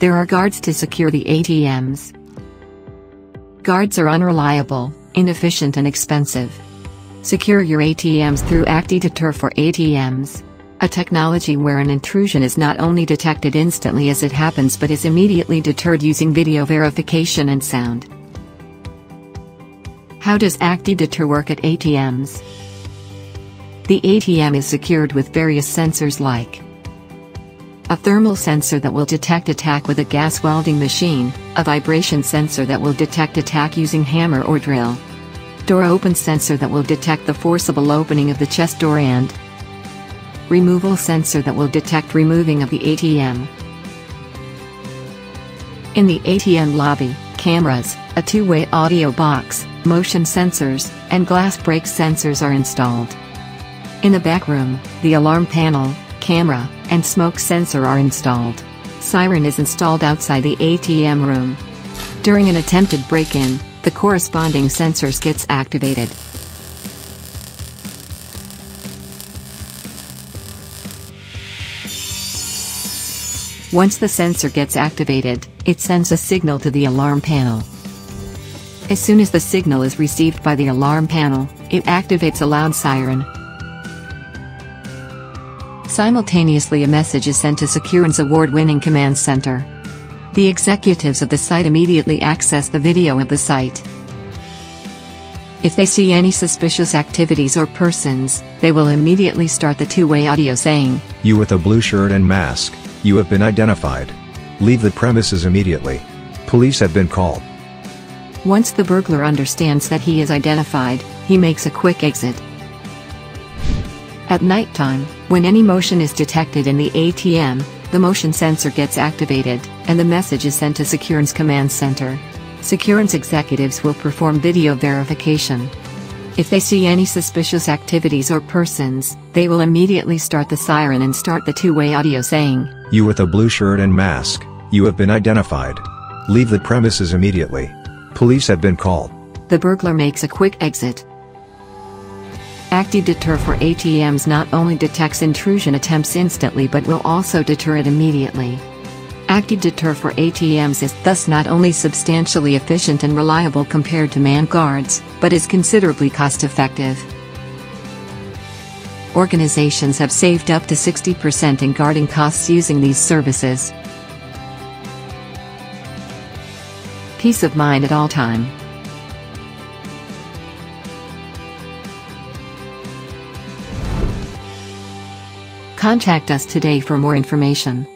There are guards to secure the ATMs. Guards are unreliable, inefficient and expensive. Secure your ATMs through ActiDeter for ATMs. A technology where an intrusion is not only detected instantly as it happens but is immediately deterred using video verification and sound. How does ActiDeter work at ATMs? The ATM is secured with various sensors like a thermal sensor that will detect attack with a gas welding machine, a vibration sensor that will detect attack using hammer or drill, door open sensor that will detect the forcible opening of the chest door and removal sensor that will detect removing of the ATM. In the ATM lobby, cameras, a two-way audio box, motion sensors, and glass break sensors are installed. In the back room, the alarm panel, camera, and smoke sensor are installed. Siren is installed outside the ATM room. During an attempted break-in, the corresponding sensors gets activated. Once the sensor gets activated, it sends a signal to the alarm panel. As soon as the signal is received by the alarm panel, it activates a loud siren. Simultaneously a message is sent to Securens award-winning command center. The executives of the site immediately access the video of the site. If they see any suspicious activities or persons, they will immediately start the two-way audio saying, You with a blue shirt and mask, you have been identified. Leave the premises immediately. Police have been called. Once the burglar understands that he is identified, he makes a quick exit. At nighttime, when any motion is detected in the ATM, the motion sensor gets activated, and the message is sent to Securens command center. Securens executives will perform video verification. If they see any suspicious activities or persons, they will immediately start the siren and start the two-way audio saying, You with a blue shirt and mask, you have been identified. Leave the premises immediately. Police have been called. The burglar makes a quick exit. ActiDeter for ATMs not only detects intrusion attempts instantly but will also deter it immediately. ActiDeter for ATMs is thus not only substantially efficient and reliable compared to man guards, but is considerably cost-effective. Organizations have saved up to 60% in guarding costs using these services. Peace of mind at all time. Contact us today for more information.